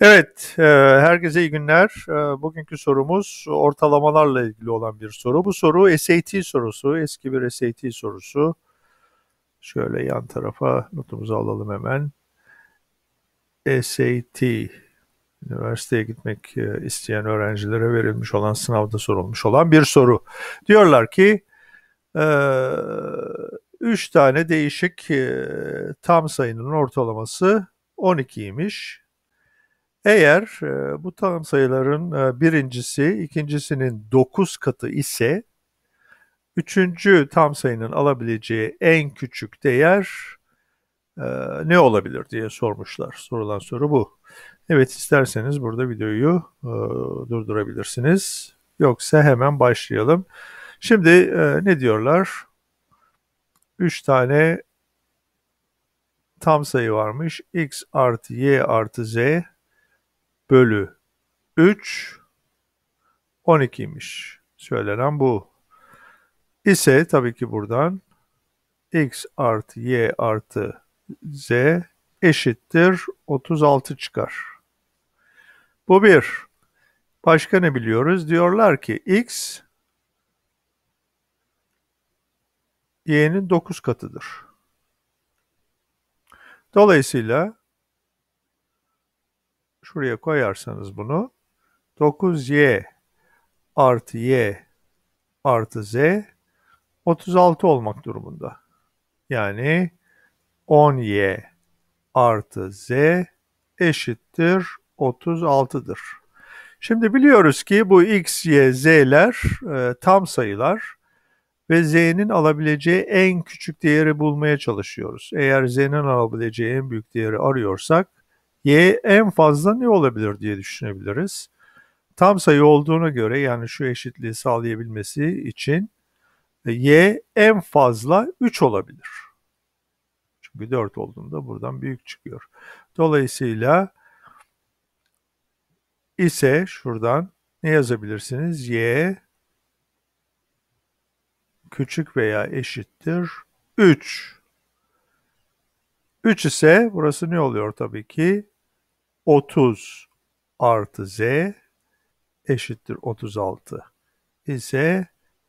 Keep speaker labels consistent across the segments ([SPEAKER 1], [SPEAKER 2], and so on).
[SPEAKER 1] Evet, e, herkese iyi günler. E, bugünkü sorumuz ortalamalarla ilgili olan bir soru. Bu soru SAT sorusu, eski bir SAT sorusu. Şöyle yan tarafa notumuzu alalım hemen. SAT, üniversiteye gitmek e, isteyen öğrencilere verilmiş olan sınavda sorulmuş olan bir soru. Diyorlar ki, üç tane değişik tam sayının ortalaması 12'ymiş. Eğer e, bu tam sayıların e, birincisi ikincisinin 9 katı ise üçüncü tam sayının alabileceği en küçük değer e, ne olabilir diye sormuşlar. Sorulan soru bu. Evet isterseniz burada videoyu durdurabilirsiniz. Yoksa hemen başlayalım. Şimdi ne diyorlar? 3 tane tam sayı varmış. x artı y artı z bölü 3 12'ymiş. Söylenen bu. İse tabii ki buradan x artı y artı z eşittir 36 çıkar. Bu bir. Başka ne biliyoruz? Diyorlar ki x y'nin 9 katıdır. Dolayısıyla şuraya koyarsanız bunu 9y artı y artı z 36 olmak durumunda. Yani 10y artı z eşittir 36'dır. Şimdi biliyoruz ki bu x, y, z'ler e, tam sayılar ve z'nin alabileceği en küçük değeri bulmaya çalışıyoruz. Eğer z'nin alabileceği en büyük değeri arıyorsak y en fazla ne olabilir diye düşünebiliriz. Tam sayı olduğuna göre yani şu eşitliği sağlayabilmesi için e, y en fazla 3 olabilir. Çünkü 4 olduğunda buradan büyük çıkıyor. Dolayısıyla ise şuradan ne yazabilirsiniz? y küçük veya eşittir 3. 3 ise burası ne oluyor tabii ki? 30 artı z eşittir 36 ise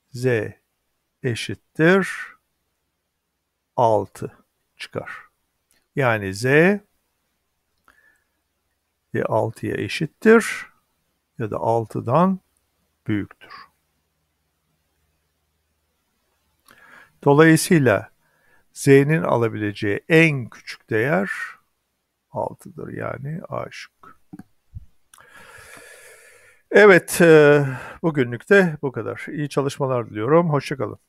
[SPEAKER 1] z eşittir 6 çıkar. Yani z ya 6'ya eşittir ya da 6'dan büyüktür. Dolayısıyla z'nin alabileceği en küçük değer 6'dır yani A şık. Evet, bugünlük de bu kadar. İyi çalışmalar diliyorum. Hoşçakalın.